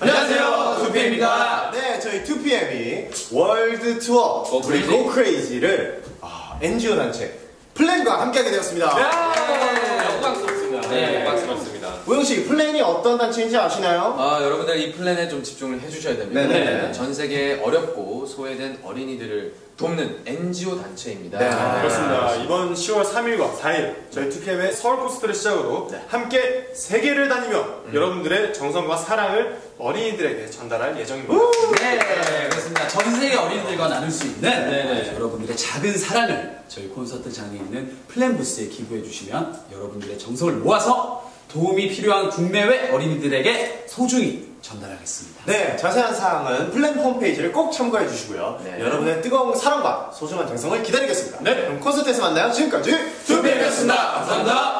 안녕하세요, 2PM입니다. 네, 저희 2PM이 World Tour Crazy. Go Crazy를 아, NGO 단체 플랜과 함께하게 되었습니다. 네, 영광스럽습니다. 네, 영광스럽습니다. 우영 씨, 플랜이 어떤 단체인지 아시나요? 아, 여러분들 이 플랜에 좀 집중을 해주셔야 됩니다. 네네. 전 세계 어렵고 소외된 어린이들을 돕는 NGO 단체입니다. 네. 그렇습니다. 이번 10월 3일과 4일 저희 2PM의 서울 콘서트를 시작으로 함께 세계를 다니며 여러분들의 정성과 사랑을 어린이들에게 전달할 예정입니다. 네, 그렇습니다. 전 세계 어린이들과 나눌 수 있는 네네. 어, 여러분들의 작은 사랑을 저희 콘서트장에 있는 플랜 부스에 기부해 주시면 여러분들의 정성을 모아서 도움이 필요한 국내외 어린이들에게 소중히 전달하겠습니다. 네, 자세한 사항은 플랜 홈페이지를 꼭 참고해 주시고요. 네. 여러분의 뜨거운 사랑과 소중한 정성을 기다리겠습니다. 네. 그럼 콘서트에서 만나요. 지금까지 2PM이었습니다. 감사합니다.